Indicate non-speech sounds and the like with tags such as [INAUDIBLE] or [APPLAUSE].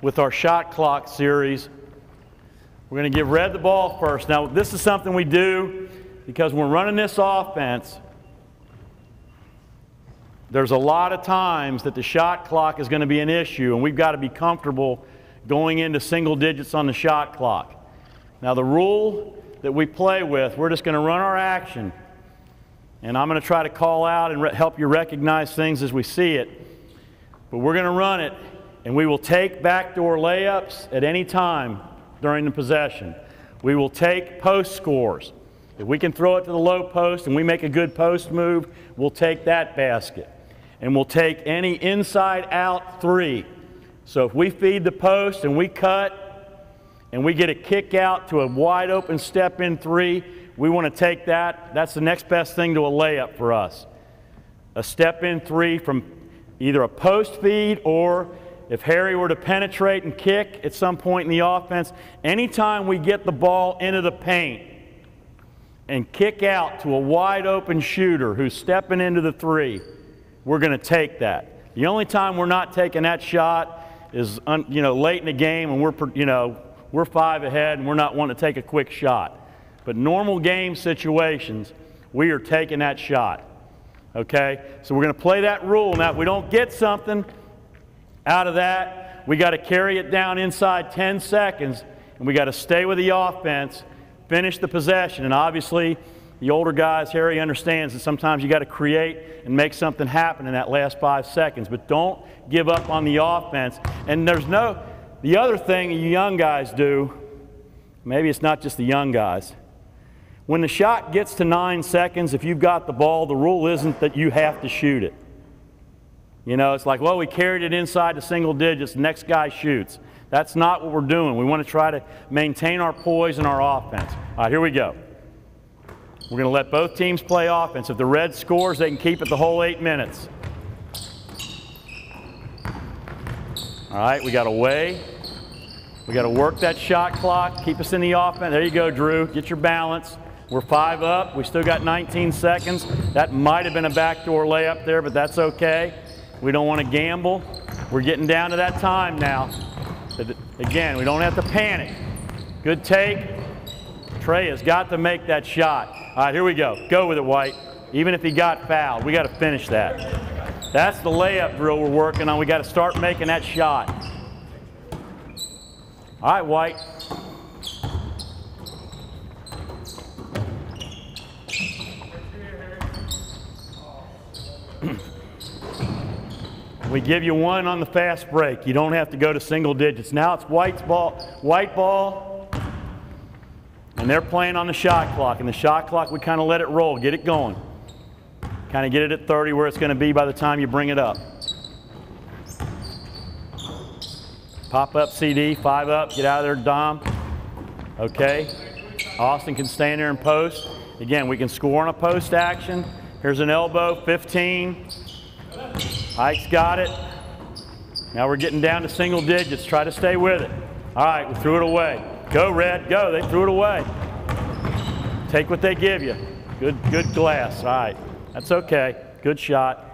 with our shot clock series. We're going to give Red the ball first. Now, this is something we do because when we're running this offense, there's a lot of times that the shot clock is going to be an issue, and we've got to be comfortable going into single digits on the shot clock. Now, the rule that we play with, we're just going to run our action, and I'm going to try to call out and help you recognize things as we see it. But we're going to run it, and we will take backdoor layups at any time during the possession. We will take post scores. If we can throw it to the low post and we make a good post move, we'll take that basket and we'll take any inside out three. So if we feed the post and we cut and we get a kick out to a wide open step in three, we want to take that. That's the next best thing to a layup for us. A step in three from either a post feed or if Harry were to penetrate and kick at some point in the offense, anytime we get the ball into the paint and kick out to a wide open shooter who's stepping into the three, we're going to take that. The only time we're not taking that shot is you know late in the game and we're you know we're five ahead and we're not wanting to take a quick shot. But normal game situations, we are taking that shot. Okay? So we're going to play that rule. Now, if we don't get something out of that, we got to carry it down inside 10 seconds and we got to stay with the offense, finish the possession. And obviously, the older guys, Harry understands that sometimes you got to create and make something happen in that last five seconds. But don't give up on the offense. And there's no, the other thing you young guys do, maybe it's not just the young guys. When the shot gets to nine seconds, if you've got the ball, the rule isn't that you have to shoot it. You know, it's like, well, we carried it inside the single digits, next guy shoots. That's not what we're doing. We want to try to maintain our poise and our offense. All right, here we go. We're going to let both teams play offense. If the red scores, they can keep it the whole eight minutes. All right, we got away. We got to work that shot clock, keep us in the offense. There you go, Drew. Get your balance. We're five up. We still got 19 seconds. That might have been a backdoor layup there, but that's okay. We don't want to gamble. We're getting down to that time now. Again, we don't have to panic. Good take. Trey has got to make that shot. All right, here we go. Go with it, White. Even if he got fouled, we got to finish that. That's the layup drill we're working on. We got to start making that shot. All right, White. [CLEARS THROAT] we give you one on the fast break. You don't have to go to single digits. Now it's White's ball, white ball, and they're playing on the shot clock. And the shot clock, we kind of let it roll, get it going. Kind of get it at 30 where it's going to be by the time you bring it up. Pop up CD, five up, get out of there, Dom. Okay. Austin can stand there and post. Again, we can score on a post action. Here's an elbow, 15. Ike's got it. Now we're getting down to single digits. Try to stay with it. All right, we threw it away. Go, Red, go. They threw it away. Take what they give you. Good, good glass. All right. That's okay. Good shot.